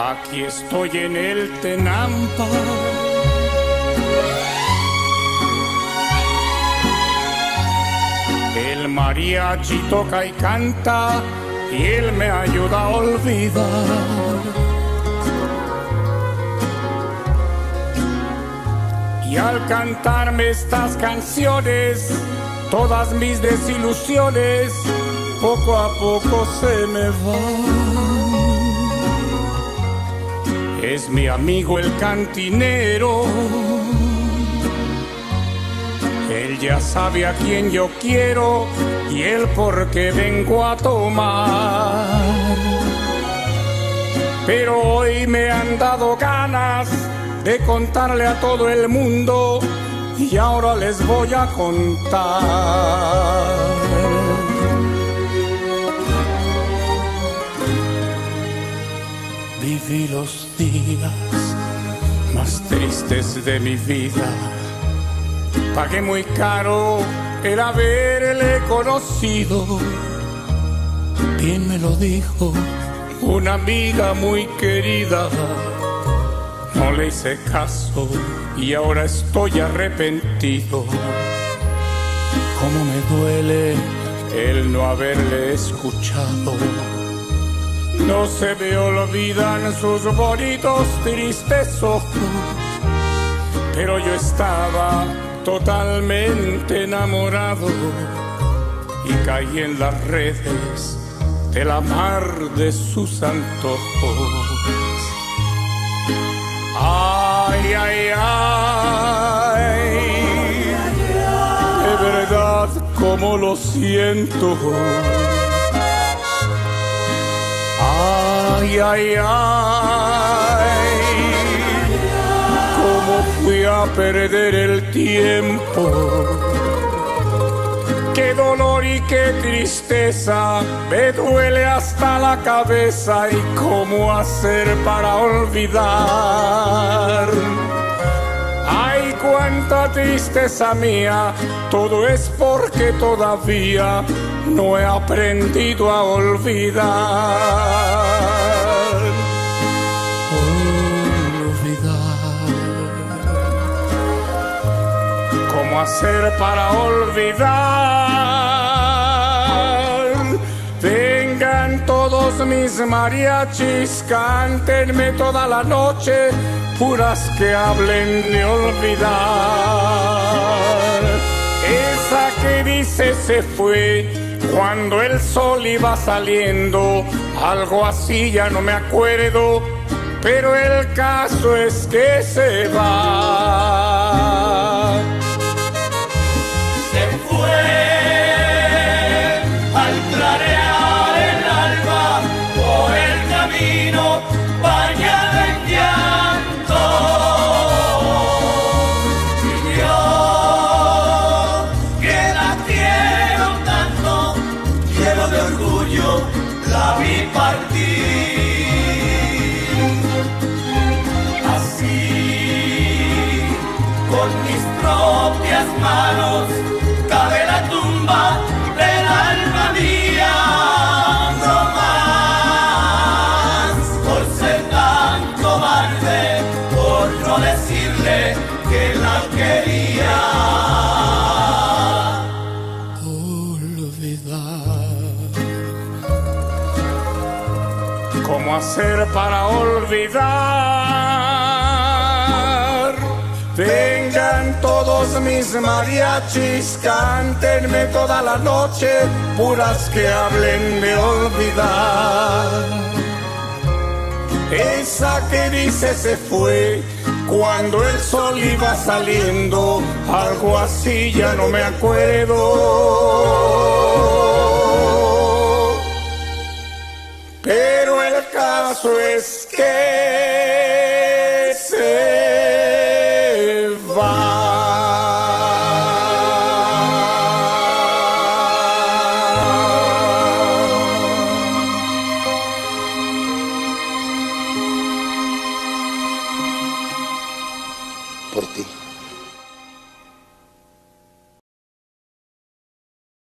Aquí estoy en el Tenampa. El mariachi toca y canta y él me ayuda a olvidar. Y al cantarme estas canciones, todas mis desilusiones poco a poco se me van. Es mi amigo el cantinero. Él ya sabe a quién yo quiero y él por qué vengo a tomar. Pero hoy me han dado ganas de contarle a todo el mundo y ahora les voy a contar. De mi vida. Pagué muy caro el haberle conocido. Bien me lo dijo una amiga muy querida. No le hice caso y ahora estoy arrepentido. Cómo me duele el no haberle escuchado. No se me olvidan sus bonitos tristes ojos, pero yo estaba totalmente enamorado y caí en las redes de la mar de sus antojos. Ay, ay, ay, de verdad como lo siento. Ay, ay, ay, perder el tiempo. Qué dolor y qué tristeza, me duele hasta la cabeza y cómo hacer para olvidar. Ay, cuánta tristeza mía, todo es porque todavía no he aprendido a olvidar. ¿Cómo hacer para olvidar? Vengan todos mis mariachis, cántenme toda la noche, puras que hablen de olvidar. Esa que dice se fue cuando el sol iba saliendo, algo así ya no me acuerdo, pero el caso es que se va. Partir. Así, con mis propias manos, cabe la tumba del alma mía. No más, por ser tan cobarde, por no decirle que la quería. ¿Cómo hacer para olvidar? Vengan todos mis mariachis, cántenme toda la noche, puras que hablen de olvidar. Esa que dice se fue cuando el sol iba saliendo, algo así ya no me acuerdo. Caso es que se va. por ti.